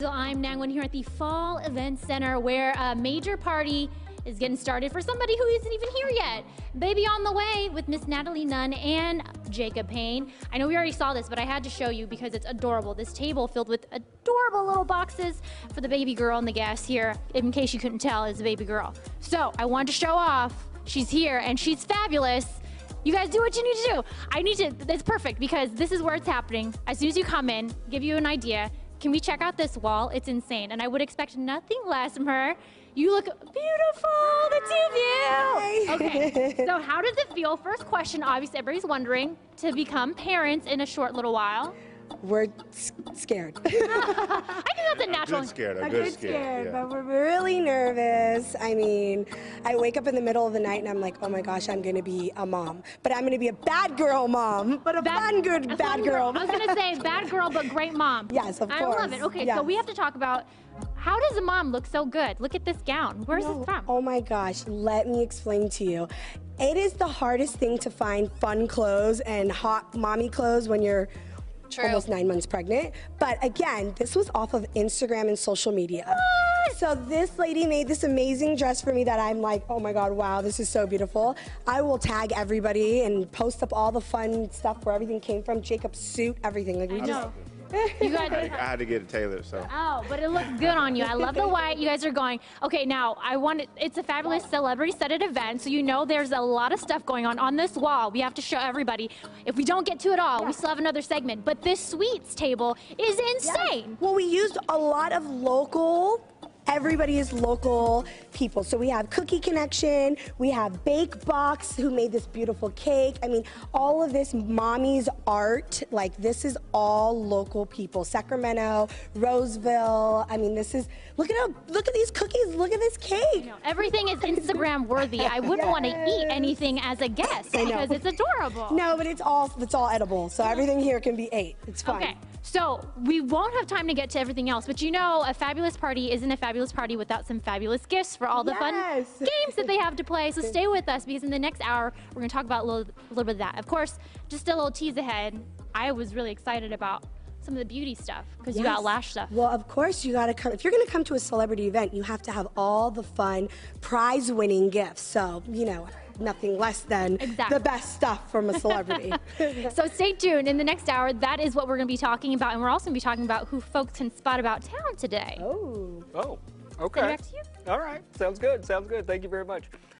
So I'm Nha Nguyen here at the Fall Event Center where a major party is getting started for somebody who isn't even here yet. Baby on the way with Miss Natalie Nunn and Jacob Payne. I know we already saw this, but I had to show you because it's adorable. This table filled with adorable little boxes for the baby girl and the guests here, in case you couldn't tell, is a baby girl. So I wanted to show off. She's here and she's fabulous. You guys do what you need to do. I need to, it's perfect because this is where it's happening. As soon as you come in, give you an idea. Can we check out this wall? It's insane. And I would expect nothing less from her. You look beautiful, the two of you. Okay, so how does it feel? First question, obviously everybody's wondering, to become parents in a short little while. We're scared. I think that's a natural. Good scared. A A good good scared. scared, yeah. but we're really nervous. I mean, I wake up in the middle of the night and I'm like, oh my gosh, I'm gonna be a mom. But I'm gonna be a bad girl mom, but a fun, good a bad fun girl. I was gonna say bad girl, but great mom. Yes, of course. I love it. Okay, so we have to talk about how does a mom look so good? Look at this gown. Where's No, this from? Oh my gosh, let me explain to you. It is the hardest thing to find fun clothes and hot mommy clothes when you're almost nine months pregnant. But again, this was off of Instagram and social media. So this lady made this amazing dress for me that I'm like, oh my God, wow, this is so beautiful. I will tag everybody and post up all the fun stuff where everything came from, Jacob's suit, everything. Like we I just know. You guys. I, I had to get it tailored, so. Oh, but it looks good on you. I love the white. You guys are going. Okay, now I want it. It's a fabulous celebrity studded event, so you know there's a lot of stuff going on on this wall. We have to show everybody. If we don't get to it all, we still have another segment. But this sweets table is insane. Well, we used a lot of local. Everybody is local people. So we have Cookie Connection, we have Bake Box who made this beautiful cake. I mean, all of this mommy's art, like this is all local people. Sacramento, Roseville. I mean, this is look at how look at these cookies, look at this cake. Know, everything is Instagram worthy. I wouldn't want to eat anything as a guest because it's adorable. No, but it's all it's all edible. So everything here can be ate. It's fine. Okay, so we won't have time to get to everything else, but you know, a fabulous party isn't a fabulous party without some fabulous gifts for all the fun games that they have to play. So stay with us because in the next hour, we're going to talk about a little, a little bit of that. Of course, just a little tease ahead. I was really excited about some of the beauty stuff because you got Yes. lash stuff. Well, of course you got to come. If you're going to come to a celebrity event, you have to have all the fun, prize-winning gifts. So you know, nothing less than Exactly. the best stuff from a celebrity. So stay tuned. In the next hour, that is what we're going to be talking about. And we're also going to be talking about who folks can spot about town today. oh. Oh, okay. back to you. All right. Sounds good. Sounds good. Thank you very much.